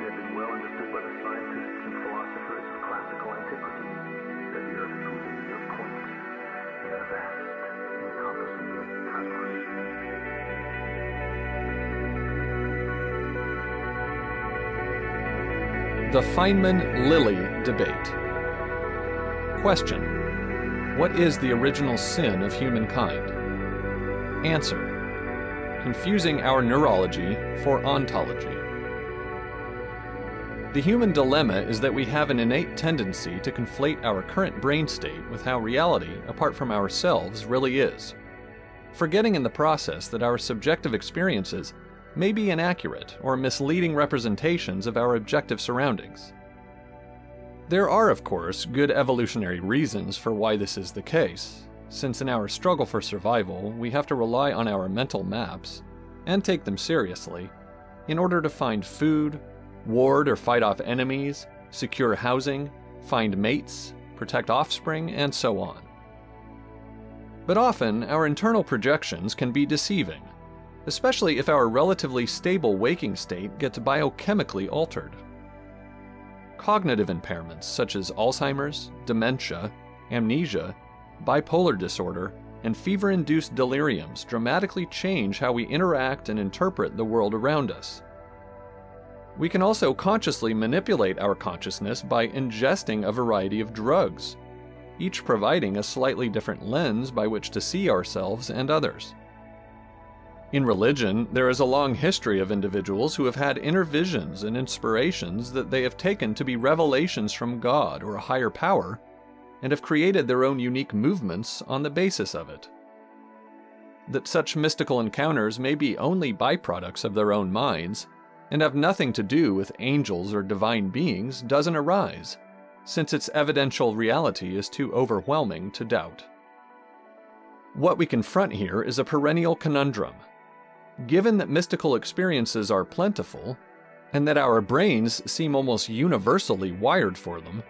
Had been well understood by the scientists and philosophers of classical antiquity that the Earth point in a vast, encompassing cosmos. The Feynman Lilly Debate. Question What is the original sin of humankind? Answer Confusing our neurology for ontology. The human dilemma is that we have an innate tendency to conflate our current brain state with how reality, apart from ourselves, really is, forgetting in the process that our subjective experiences may be inaccurate or misleading representations of our objective surroundings. There are, of course, good evolutionary reasons for why this is the case, since in our struggle for survival, we have to rely on our mental maps, and take them seriously, in order to find food, ward or fight off enemies, secure housing, find mates, protect offspring, and so on. But often, our internal projections can be deceiving especially if our relatively stable waking state gets biochemically altered. Cognitive impairments such as Alzheimer's, dementia, amnesia, bipolar disorder, and fever induced deliriums dramatically change how we interact and interpret the world around us. We can also consciously manipulate our consciousness by ingesting a variety of drugs, each providing a slightly different lens by which to see ourselves and others. In religion, there is a long history of individuals who have had inner visions and inspirations that they have taken to be revelations from God or a higher power, and have created their own unique movements on the basis of it. That such mystical encounters may be only byproducts of their own minds, and have nothing to do with angels or divine beings doesn't arise, since its evidential reality is too overwhelming to doubt. What we confront here is a perennial conundrum Given that mystical experiences are plentiful, and that our brains seem almost universally wired for them,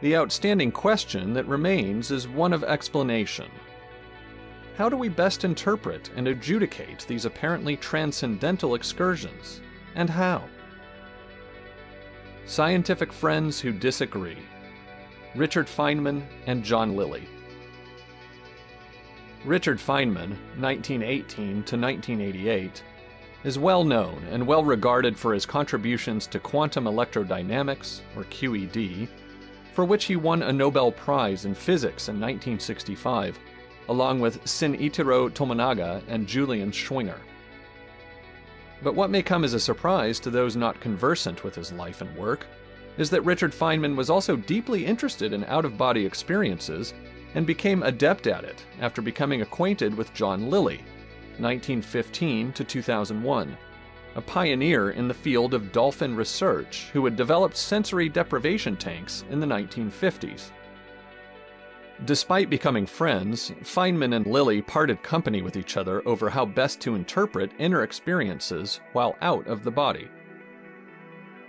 the outstanding question that remains is one of explanation. How do we best interpret and adjudicate these apparently transcendental excursions, and how? Scientific Friends Who Disagree Richard Feynman and John Lilly. Richard Feynman, 1918 to 1988, is well known and well regarded for his contributions to quantum electrodynamics, or QED, for which he won a Nobel Prize in Physics in 1965, along with Sin Shinichiro Tomonaga and Julian Schwinger. But what may come as a surprise to those not conversant with his life and work is that Richard Feynman was also deeply interested in out of body experiences and became adept at it after becoming acquainted with John Lilly, 1915 to 2001, a pioneer in the field of dolphin research who had developed sensory deprivation tanks in the 1950s. Despite becoming friends, Feynman and Lilly parted company with each other over how best to interpret inner experiences while out of the body.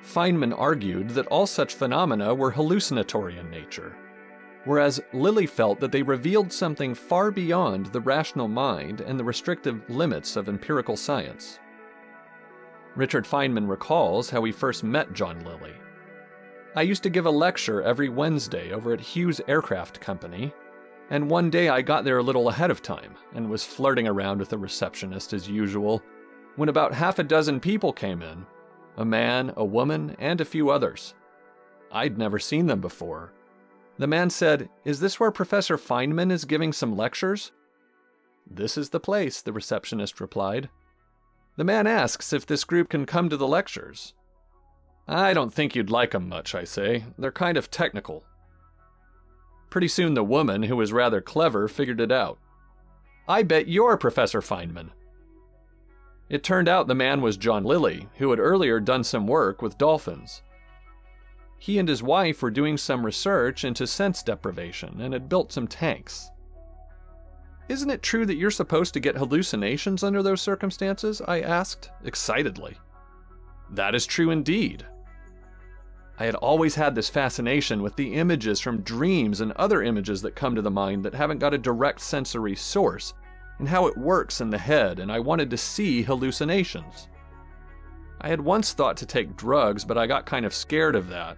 Feynman argued that all such phenomena were hallucinatory in nature, whereas Lilly felt that they revealed something far beyond the rational mind and the restrictive limits of empirical science. Richard Feynman recalls how he first met John Lilly. I used to give a lecture every Wednesday over at Hughes Aircraft Company, and one day I got there a little ahead of time and was flirting around with the receptionist as usual when about half a dozen people came in a man, a woman, and a few others. I'd never seen them before, the man said, Is this where Professor Feynman is giving some lectures? This is the place, the receptionist replied. The man asks if this group can come to the lectures. I don't think you'd like 'em much, I say. They're kind of technical. Pretty soon the woman, who was rather clever, figured it out. I bet you're Professor Feynman. It turned out the man was John Lilly, who had earlier done some work with dolphins he and his wife were doing some research into sense deprivation and had built some tanks. Isn't it true that you're supposed to get hallucinations under those circumstances? I asked, excitedly. That is true indeed. I had always had this fascination with the images from dreams and other images that come to the mind that haven't got a direct sensory source, and how it works in the head, and I wanted to see hallucinations. I had once thought to take drugs, but I got kind of scared of that.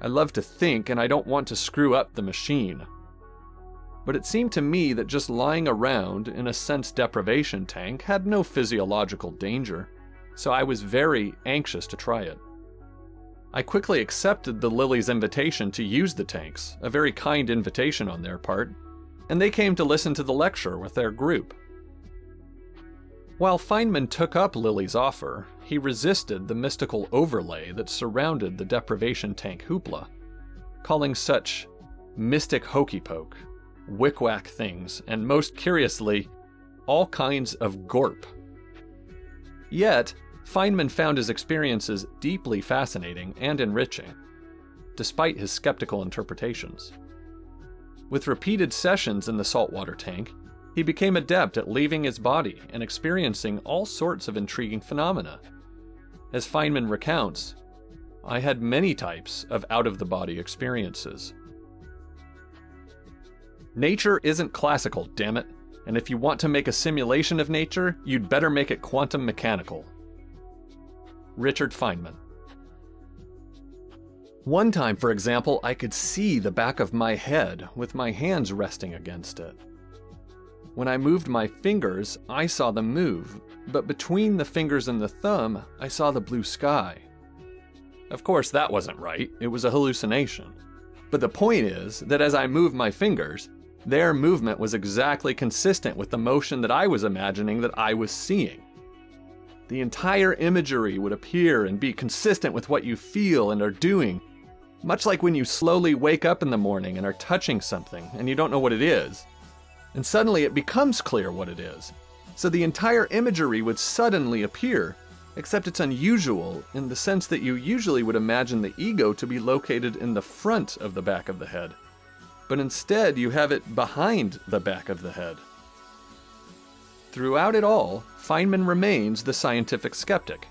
I love to think, and I don't want to screw up the machine. But it seemed to me that just lying around in a sense deprivation tank had no physiological danger, so I was very anxious to try it. I quickly accepted the Lilly's invitation to use the tanks, a very kind invitation on their part, and they came to listen to the lecture with their group. While Feynman took up Lilly's offer, he resisted the mystical overlay that surrounded the deprivation tank hoopla, calling such mystic hokey poke, wickwhack things, and most curiously, all kinds of gorp. Yet, Feynman found his experiences deeply fascinating and enriching, despite his skeptical interpretations. With repeated sessions in the saltwater tank, he became adept at leaving his body and experiencing all sorts of intriguing phenomena. As Feynman recounts, I had many types of out of the body experiences. Nature isn't classical, damn it, and if you want to make a simulation of nature, you'd better make it quantum mechanical. Richard Feynman. One time, for example, I could see the back of my head with my hands resting against it. When I moved my fingers, I saw them move, but between the fingers and the thumb, I saw the blue sky. Of course, that wasn't right, it was a hallucination. But the point is that as I moved my fingers, their movement was exactly consistent with the motion that I was imagining that I was seeing. The entire imagery would appear and be consistent with what you feel and are doing, much like when you slowly wake up in the morning and are touching something and you don't know what it is and suddenly it becomes clear what it is. So the entire imagery would suddenly appear, except it's unusual in the sense that you usually would imagine the ego to be located in the front of the back of the head. But instead, you have it behind the back of the head. Throughout it all, Feynman remains the scientific skeptic,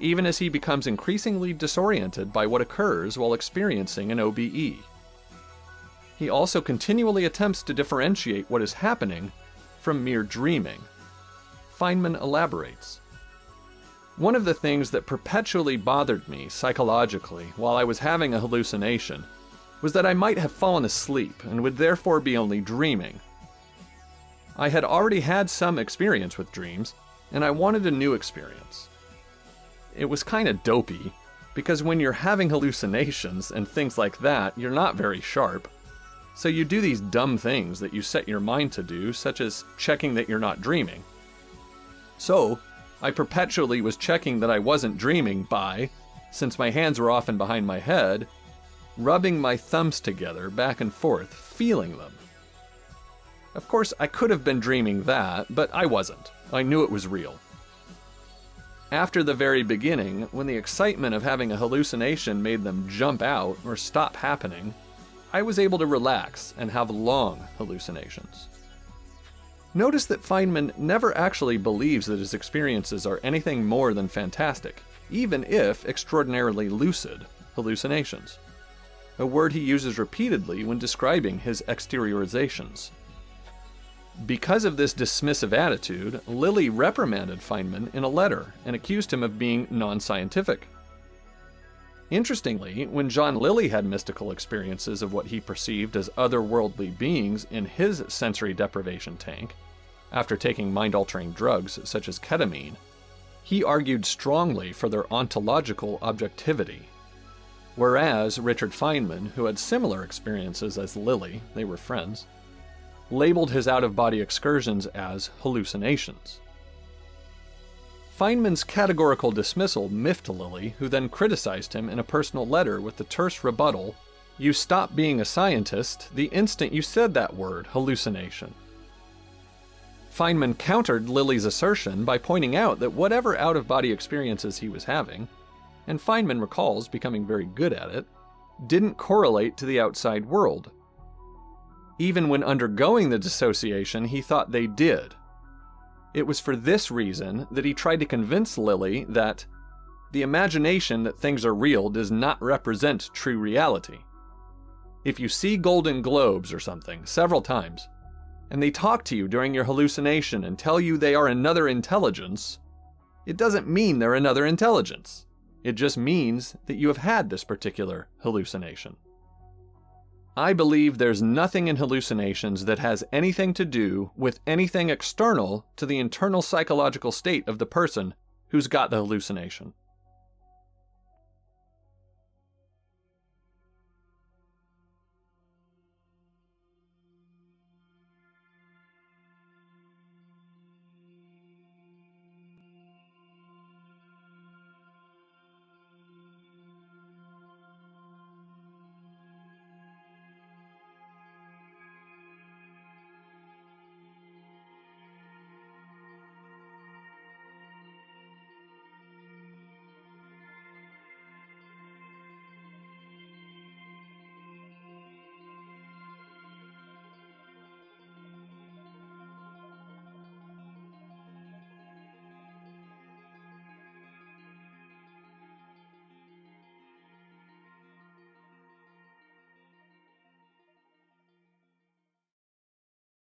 even as he becomes increasingly disoriented by what occurs while experiencing an OBE he also continually attempts to differentiate what is happening from mere dreaming. Feynman elaborates. One of the things that perpetually bothered me psychologically while I was having a hallucination was that I might have fallen asleep and would therefore be only dreaming. I had already had some experience with dreams, and I wanted a new experience. It was kind of dopey, because when you're having hallucinations and things like that, you're not very sharp. So you do these dumb things that you set your mind to do, such as checking that you're not dreaming. So, I perpetually was checking that I wasn't dreaming by, since my hands were often behind my head, rubbing my thumbs together back and forth, feeling them. Of course, I could have been dreaming that, but I wasn't. I knew it was real. After the very beginning, when the excitement of having a hallucination made them jump out or stop happening, I was able to relax and have long hallucinations. Notice that Feynman never actually believes that his experiences are anything more than fantastic, even if extraordinarily lucid hallucinations, a word he uses repeatedly when describing his exteriorizations. Because of this dismissive attitude, Lilly reprimanded Feynman in a letter and accused him of being non scientific. Interestingly, when John Lilly had mystical experiences of what he perceived as otherworldly beings in his sensory deprivation tank, after taking mind altering drugs such as ketamine, he argued strongly for their ontological objectivity. Whereas Richard Feynman, who had similar experiences as Lilly, they were friends, labeled his out of body excursions as hallucinations. Feynman's categorical dismissal miffed Lilly, who then criticized him in a personal letter with the terse rebuttal You stop being a scientist the instant you said that word, hallucination. Feynman countered Lilly's assertion by pointing out that whatever out of body experiences he was having, and Feynman recalls becoming very good at it, didn't correlate to the outside world. Even when undergoing the dissociation, he thought they did, it was for this reason that he tried to convince Lilly that the imagination that things are real does not represent true reality. If you see golden globes or something several times, and they talk to you during your hallucination and tell you they are another intelligence, it doesn't mean they're another intelligence. It just means that you have had this particular hallucination. I believe there's nothing in hallucinations that has anything to do with anything external to the internal psychological state of the person who's got the hallucination.